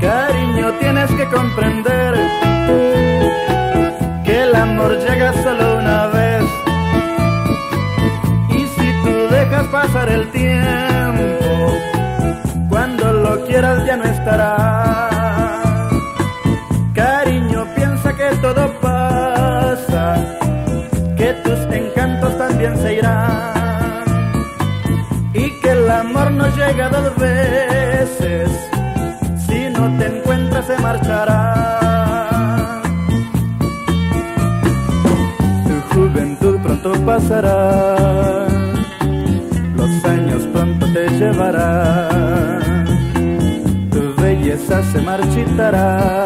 Cariño, tienes que comprender que el amor llega solo una vez. Y si tú dejas pasar el tiempo, cuando lo quieras ya no estará. Llega dos veces si no te encuentras se marchará. Tu juventud pronto pasará, los años pronto te llevarán, tu belleza se marchitará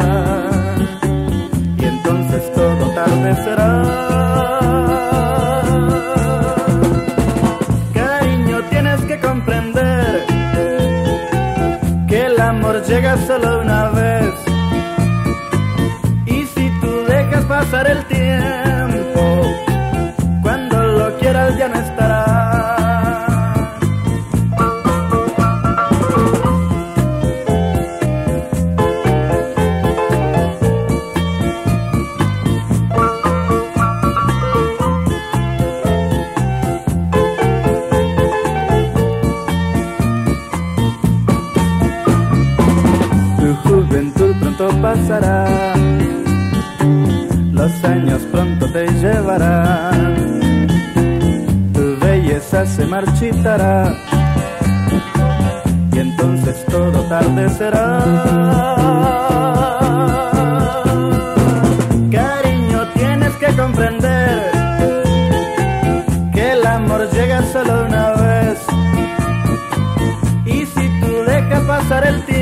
y entonces todo tarde será. Solo una vez. Y si tú dejas pasar el tiempo, pronto pasará, los años pronto te llevarán, tu belleza se marchitará. Y entonces todo tarde será. Cariño, tienes que comprender que el amor llega solo una vez. Y si tú dejas pasar el tiempo